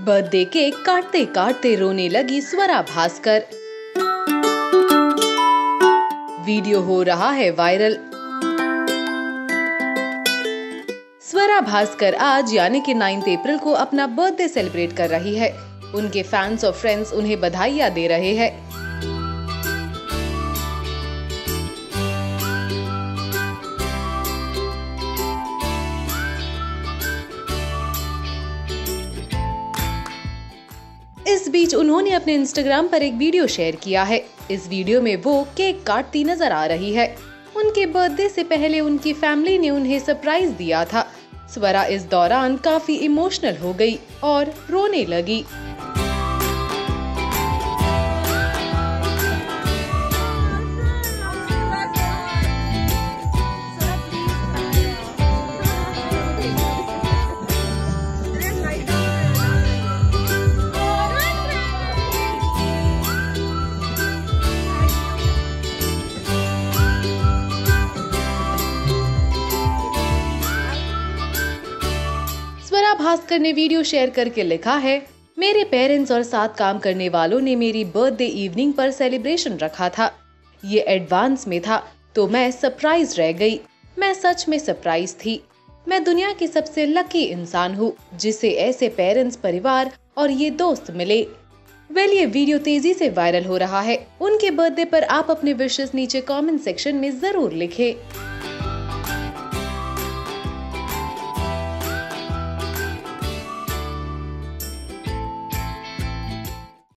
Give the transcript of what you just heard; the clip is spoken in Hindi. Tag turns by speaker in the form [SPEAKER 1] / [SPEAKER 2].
[SPEAKER 1] बर्थडे केक काटते काटते रोने लगी स्वरा भास्कर। वीडियो हो रहा है वायरल। स्वरा भास्कर आज यानी कि 9 अप्रैल को अपना बर्थडे सेलिब्रेट कर रही है। उनके फैंस और फ्रेंड्स उन्हें बधाइयाँ दे रहे हैं। इस बीच उन्होंने अपने इंस्टाग्राम पर एक वीडियो शेयर किया है। इस वीडियो में वो केक काटती नज़र आ रही है। उनके बर्थडे से पहले उनकी फैमिली ने उन्हें सरप्राइज़ दिया था। स्वरा इस दौरान काफ़ी इमोशनल हो गई और रोने लगी। भास्कर ने वीडियो शेयर करके लिखा है, मेरे पेरेंट्स और साथ काम करने वालों ने मेरी बर्थडे इवनिंग पर सेलिब्रेशन रखा था। ये एडवांस में था तो मैं सरप्राइज़ रह गई। मैं सच में सरप्राइज़ थी। मैं दुनिया की सबसे लकी इंसान हूँ, जिसे ऐसे पेरेंट्स परिवार और ये दोस्त मिले। वेल, ये वीडियो तेज़ी से वायरल हो रहा है। उनके बर्थडे पर आप अपने विशेष नीचे कमेंट सेक्शन में ज़रूर लिखें।